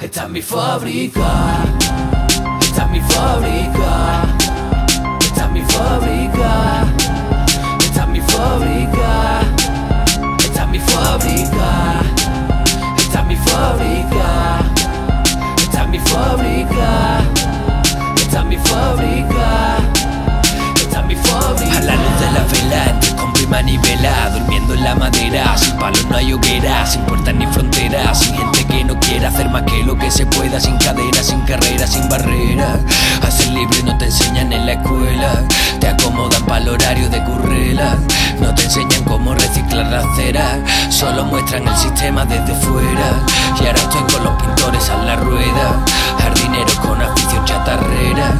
Esta es mi fábrica, esta es mi fábrica, esta es mi fábrica, esta es mi fábrica, esta es mi fábrica, esta es mi fábrica, esta es mi fábrica, esta es mi fábrica, esta es mi fábrica. A la luz de la vela, entre compra manivela Durmiendo en la madera, sin palos no hay hoguera Sin puertas ni fronteras, Hacer más que lo que se pueda, sin cadenas, sin carreras, sin barreras A ser libre no te enseñan en la escuela Te acomodan para el horario de currela. No te enseñan cómo reciclar la cera Solo muestran el sistema desde fuera. Y ahora estoy con los pintores a la rueda Jardineros con afición chatarrera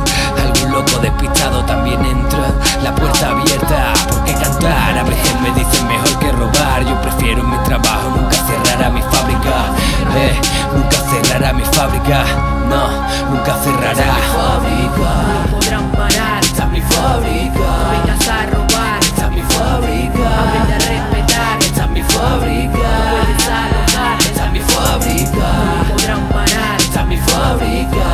Algún loco despistado America.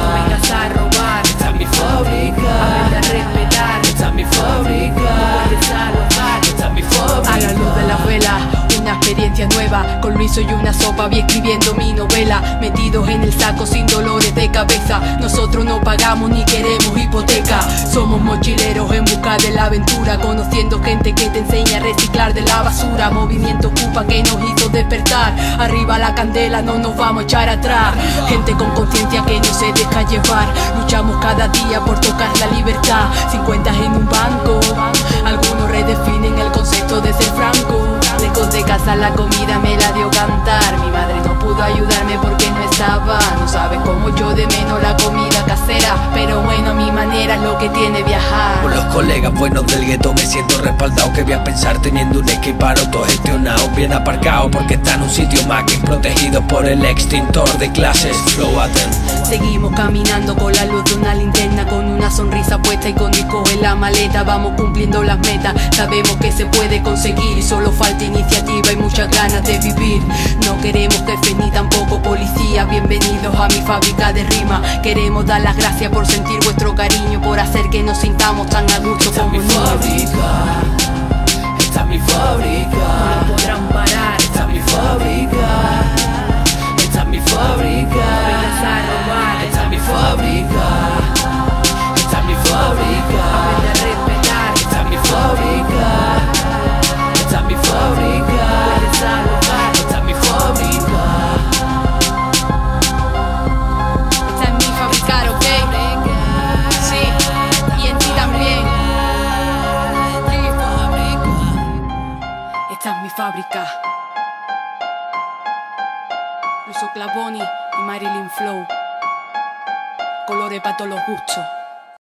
Nueva. Con Luis y una sopa, vi escribiendo mi novela. Metidos en el saco sin dolores de cabeza. Nosotros no pagamos ni queremos hipoteca. Somos mochileros en busca de la aventura. Conociendo gente que te enseña a reciclar de la basura. Movimiento ocupa que nos hizo despertar. Arriba la candela, no nos vamos a echar atrás. Gente con conciencia que que tiene viajar. Por los colegas buenos del gueto me siento respaldado Que voy a pensar teniendo un esquipar autogestionado Bien aparcado porque está en un sitio más que protegido por el extintor de clases Flow Seguimos caminando con la luz de una linterna Con una sonrisa puesta y con discos en la maleta Vamos cumpliendo las metas, sabemos que se puede conseguir Solo falta iniciativa y muchas ganas de vivir. No queremos jefes ni tampoco policías Bienvenidos a mi fábrica de rima Queremos dar las gracias por sentir vuestro cariño Por hacer que nos sintamos tan a gusto Esta es como mi niños fábrica, esta es mi fábrica, fábrica. Clavoni y Marilyn Flow. Colores para todos los gustos.